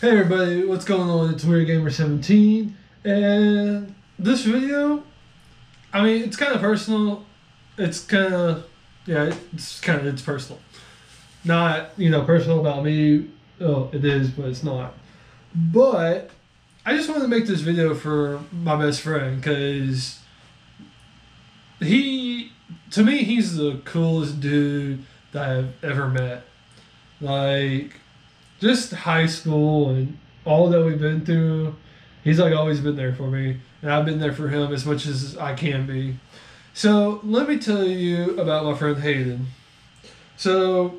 Hey everybody, what's going on? It's Weird Gamer 17 and this video, I mean, it's kind of personal. It's kind of, yeah, it's kind of, it's personal. Not, you know, personal about me. Oh, it is, but it's not. But I just wanted to make this video for my best friend because he, to me, he's the coolest dude that I've ever met. Like, just high school and all that we've been through, he's like always been there for me, and I've been there for him as much as I can be. So let me tell you about my friend Hayden. So,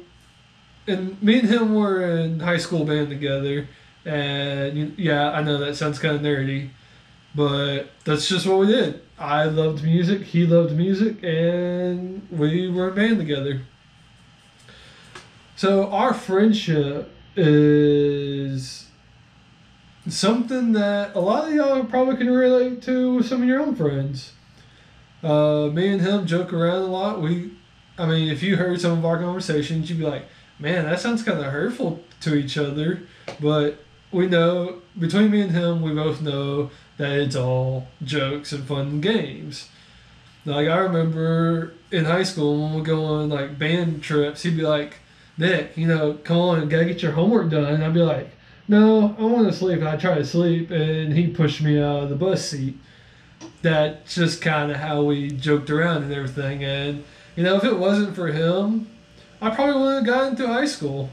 and me and him were in high school band together, and yeah, I know that sounds kind of nerdy, but that's just what we did. I loved music, he loved music, and we were in band together. So our friendship is something that a lot of y'all probably can relate to with some of your own friends. Uh, me and him joke around a lot. We, I mean, if you heard some of our conversations, you'd be like, "Man, that sounds kind of hurtful to each other." But we know between me and him, we both know that it's all jokes and fun and games. Like I remember in high school when we go on like band trips, he'd be like, Nick, you know, come on, gotta get your homework done. And I'd be like, no, I want to sleep. And I try to sleep, and he pushed me out of the bus seat. That's just kind of how we joked around and everything. And, you know, if it wasn't for him, I probably wouldn't have gotten through high school.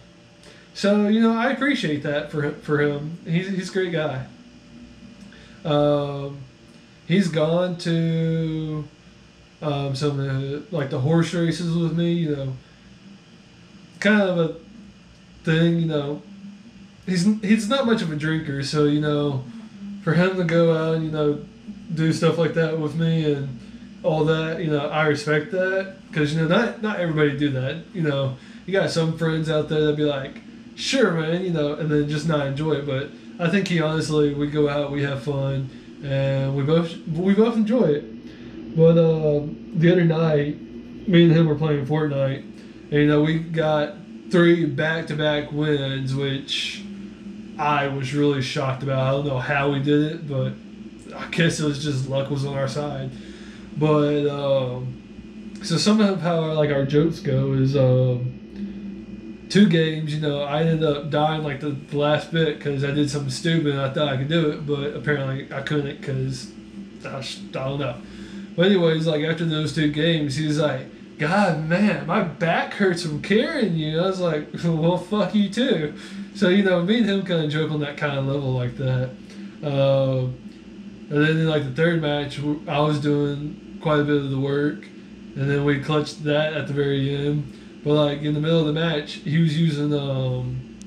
So, you know, I appreciate that for, for him. He's, he's a great guy. Um, he's gone to um, some of the, like the horse races with me, you know kind of a thing, you know. He's he's not much of a drinker, so you know, for him to go out and you know do stuff like that with me and all that, you know, I respect that because you know not not everybody do that. You know, you got some friends out there that be like, sure, man, you know, and then just not enjoy it. But I think he honestly, we go out, we have fun, and we both we both enjoy it. But uh, the other night, me and him were playing Fortnite you know, we got three back to back wins, which I was really shocked about. I don't know how we did it, but I guess it was just luck was on our side. But um, so some of how like our jokes go is um, two games. You know, I ended up dying like the, the last bit because I did something stupid. and I thought I could do it, but apparently I couldn't because I, I don't know. But anyways, like after those two games, he's like God, man, my back hurts from carrying you. I was like, well, fuck you too. So, you know, me and him kind of joke on that kind of level like that. Uh, and then in like the third match, I was doing quite a bit of the work. And then we clutched that at the very end. But like in the middle of the match, he was using um,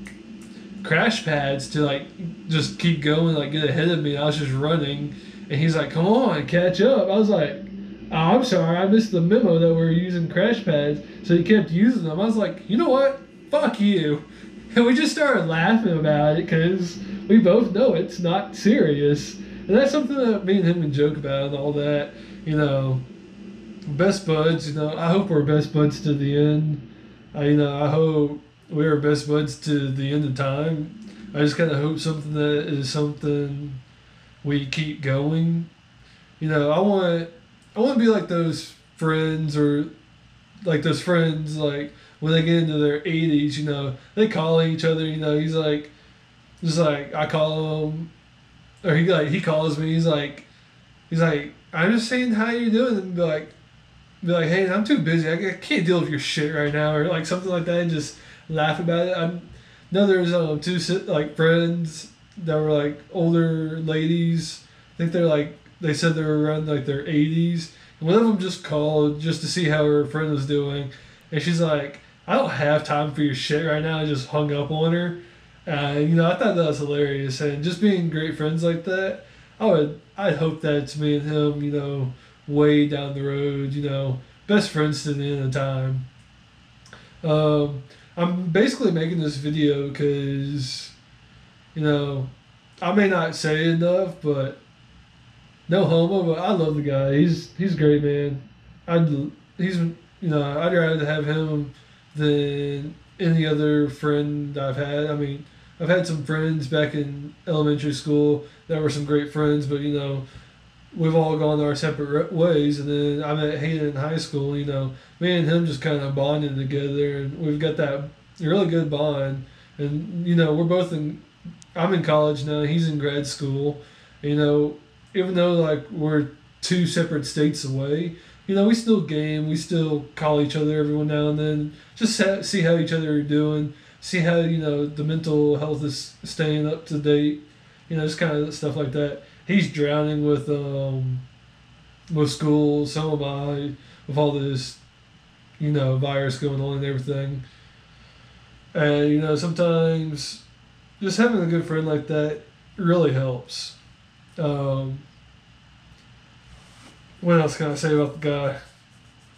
crash pads to like just keep going, like get ahead of me. I was just running. And he's like, come on, catch up. I was like, oh, I'm sorry, I missed the memo that we are using crash pads. So he kept using them. I was like, you know what? Fuck you. And we just started laughing about it because we both know it's not serious. And that's something that me and him can joke about and all that. You know, best buds, you know, I hope we're best buds to the end. I, you know, I hope we're best buds to the end of time. I just kind of hope something that is something we keep going. You know, I want I want to be like those friends or like those friends like when they get into their 80s, you know, they call each other, you know, he's like, just like I call him, or he like he calls me, he's like, he's like, I'm just saying how you doing, and be like, be like, hey, I'm too busy, I, can't deal with your shit right now, or like something like that, and just laugh about it. I know there's um two like friends that were like older ladies. I think they're like they said they were around like their 80s. And one of them just called just to see how her friend was doing. And she's like, I don't have time for your shit right now. I just hung up on her. Uh, you know, I thought that was hilarious. And just being great friends like that, I would, I'd hope that it's me and him, you know, way down the road, you know, best friends to the end of time. Um, I'm basically making this video because, you know, I may not say enough, but no homo, but I love the guy. He's he's great, man. I'd he's you know I'd rather have him than any other friend I've had. I mean, I've had some friends back in elementary school that were some great friends, but you know, we've all gone our separate ways. And then I met Hayden in high school. You know, me and him just kind of bonded together, and we've got that really good bond. And you know, we're both in. I'm in college now. He's in grad school. You know, even though like we're two separate states away, you know, we still game. We still call each other every now and then. Just ha- see how each other are doing. See how you know the mental health is staying up to date. You know, just kind of stuff like that. He's drowning with um, with school. So am I with all this, you know, virus going on and everything. And you know, sometimes just having a good friend like that really helps. Um, what else can I say about the guy?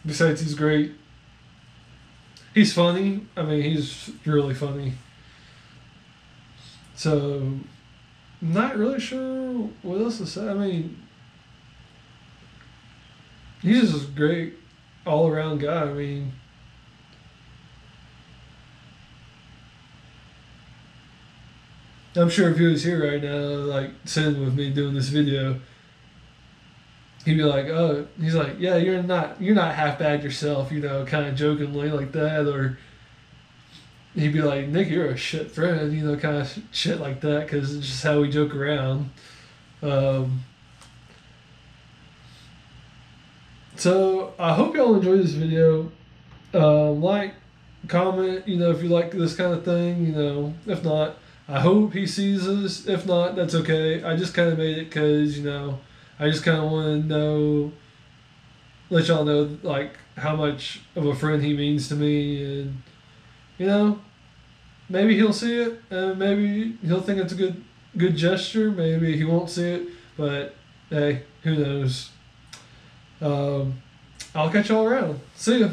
Besides, he's great. He's funny. I mean, he's really funny. So, not really sure what else to say. I mean, he's just a great all around guy. I mean, I'm sure if he was here right now, like sitting with me doing this video, he'd be like, "Oh, he's like, yeah, you're not, you're not half bad yourself," you know, kind of jokingly like that, or he'd be like, "Nick, you're a shit friend," you know, kind of shit like that, because it's just how we joke around. Um, so I hope y'all enjoy this video. Um, like, comment, you know, if you like this kind of thing, you know, if not I hope he sees us. If not, that's okay. I just kind of made it because, you know, I just kind of want to know, let y'all know, like, how much of a friend he means to me. And, you know, maybe he'll see it. And maybe he'll think it's a good, good gesture. Maybe he won't see it. But, hey, who knows? Um, I'll catch y'all around. See ya.